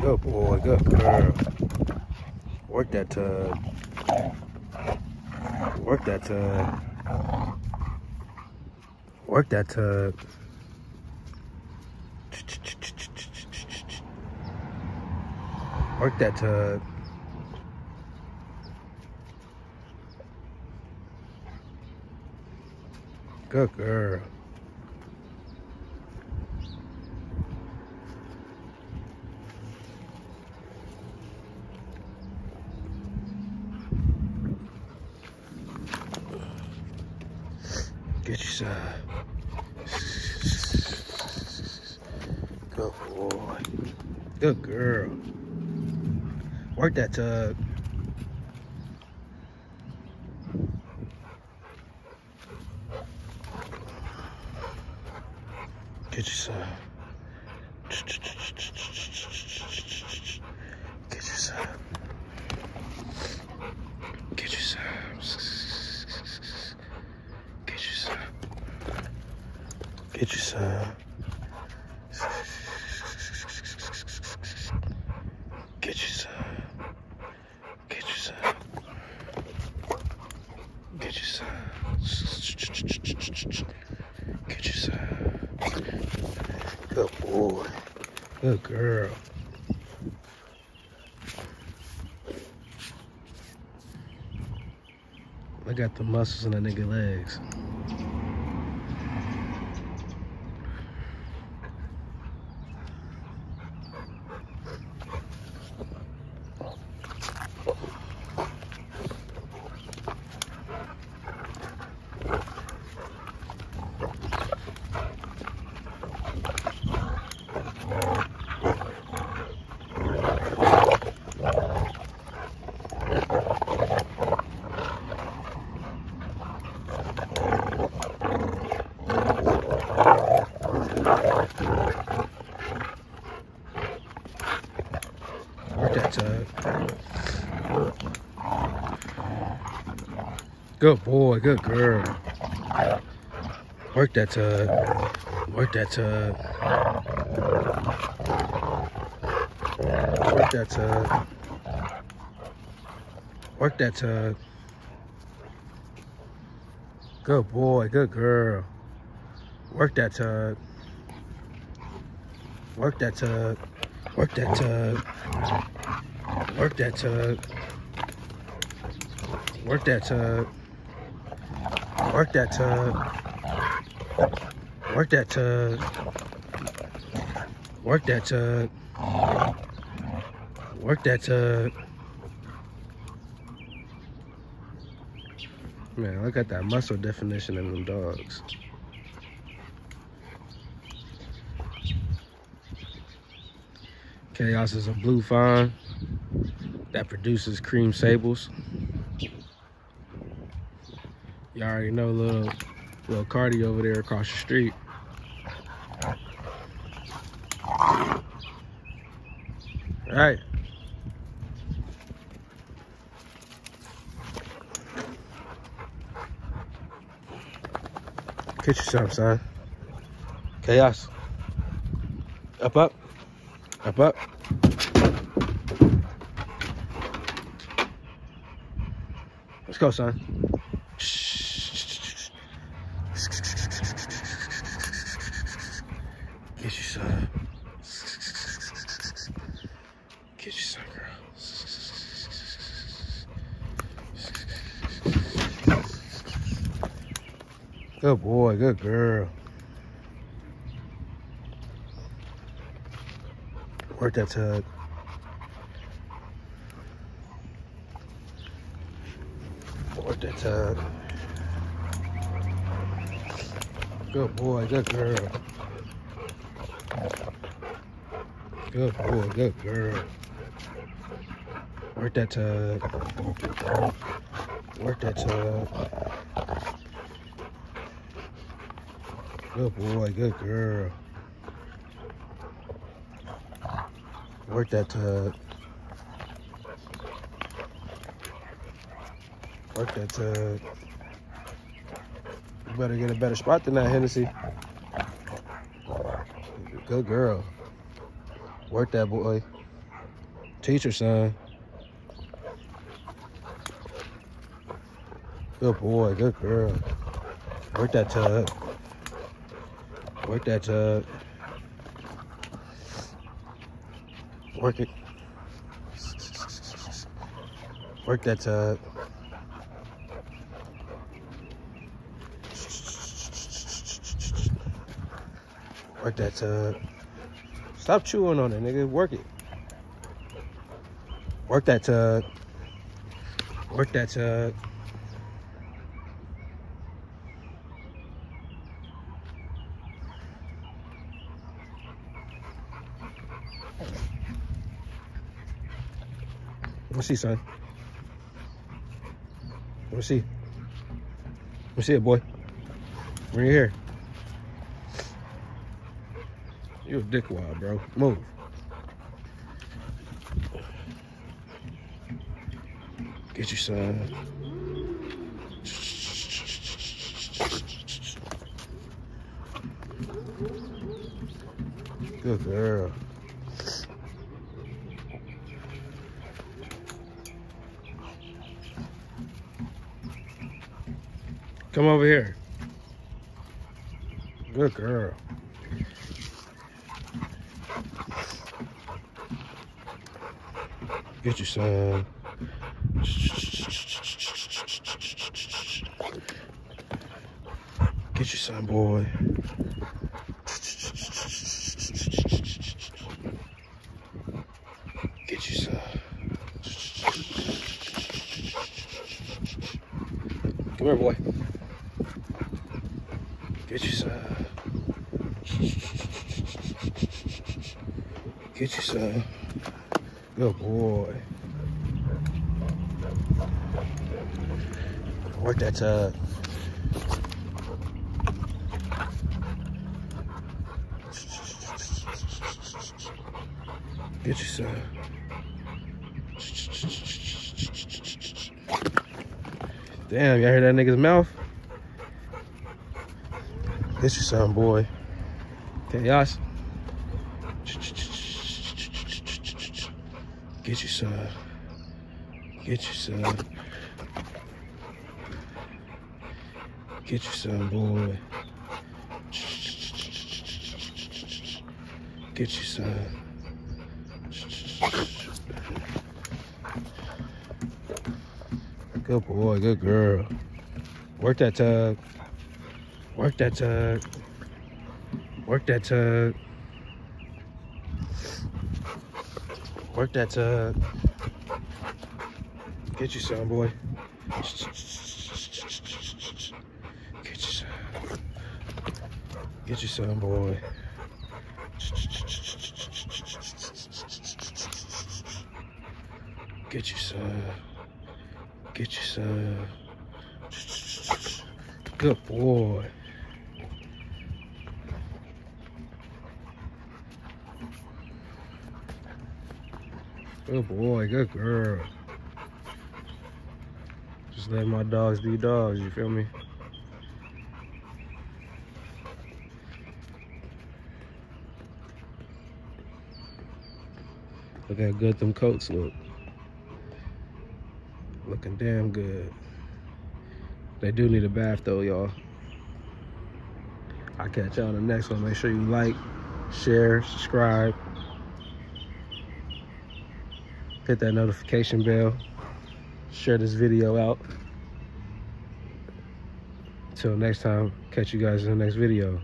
Good boy, good girl. Work that tug. Work that tug. Work that tug. Work that tug. Good girl. Get you some. Good boy. Good girl. Work that tug. Get you some. Get you some. Get you some. Get you some. Get you some. Get you some. Get you some. Get you some. Get you some. Good boy. Good girl. I got the muscles in the nigga legs. Work that tug. Good boy, good girl. Work that tug. Work that tug. Work that tug. Work that tug. Good boy, good girl. Work that tug. Work that tug. Work that tug. Work that tug. Work that tug. Work that tug. Work that tug. Work that tug. Work that tug. Man, look at that muscle definition in them dogs. Chaos is a blue fawn that produces cream sables. Y'all already know little little Cardi over there across the street. All right. Catch yourself, son. Chaos. Up, up. Up, up. Let's go, son. Get you some. Get you some, girl. Good boy, good girl. Work that tug. Good boy, good girl. Good boy, good girl. Work that tug. Work that tug. Good boy, good girl. Work that tug. Work that tug. You better get a better spot than that, Hennessy. Good girl. Work that boy. Teacher, son. Good boy, good girl. Work that tug. Work that tug. Work it. Work that tug. Work that tug. Stop chewing on it, nigga. Work it. Work that tug. Work that tug. Let me see, son. Let me see. Let me see it, boy. Bring it here. You a dickwad, bro. Move. Get you son. Good girl. Come over here. Good girl. Get your son. Get your son, boy. Get your son. Come here, boy. Get your son. Get your son. Good boy. Work that tug. Get your son. Damn, y'all hear that nigga's mouth? Get your son, boy. Chaos. Get your son. Get your son. Get your son, boy. Get your son. Good boy, good girl. Work that tug. Work that tug. Work that tug. Work that tug. Get you some, boy. Get you some. Get you some, boy. Get you some. Get you some. Good boy. Good boy, good girl. Just let my dogs be dogs, you feel me? Look how good them coats look. Looking damn good. They do need a bath though, y'all. I'll catch y'all on the next one. Make sure you like, share, subscribe. Hit that notification bell. Share this video out. Until next time, catch you guys in the next video.